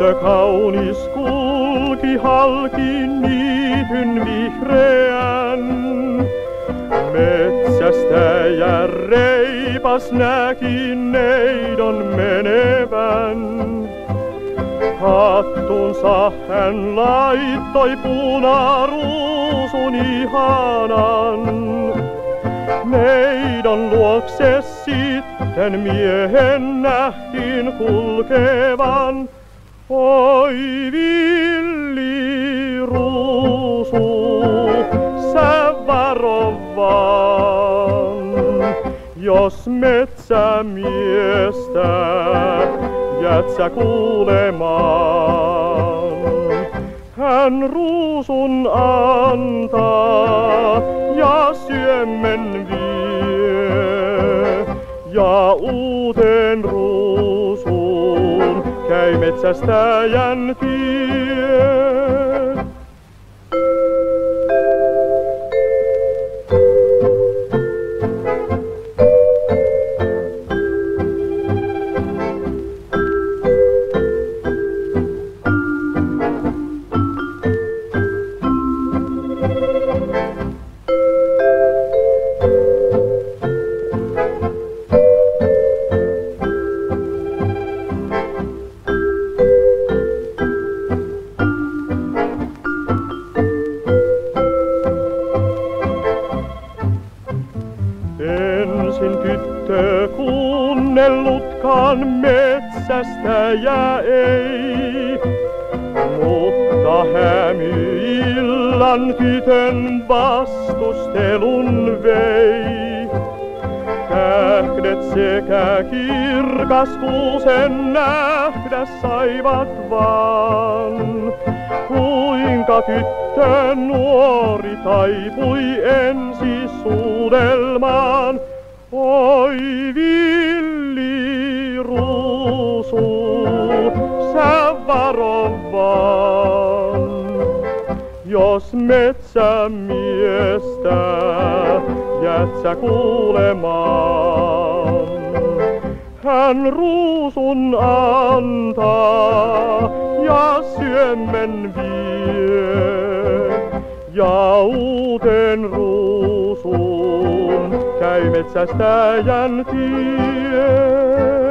Tyttö kaunis kulki halki niityn vihreän. Metsästä ja reipas näki neidon menevän. Hattunsa hän laittoi punaruusun ihanan. Neidon luokse sitten miehen nähtiin kulkevan. Oi villi ruusu, sä varo vaan, jos metsämiestä jäät sä kuulemaan. Hän ruusun antaa ja syömmen vie ja uuteen ruusuun käy metsästäjän tie. Ensin tyttö kuunnellutkaan metsästäjä ei, mutta hämy illan tytön vastustelun vei. Tähdet sekä kirkas kuusen nähdä saivat vaan, kuinka tyttö nuori taipui ensi suudelmaan. Oi villi ruusu, sä varo vaan, jos metsämiestä jäät sä kuulemaan. Hän ruusun antaa ja syömmen vie ja uuteen ruusuun käy metsästäjän tie.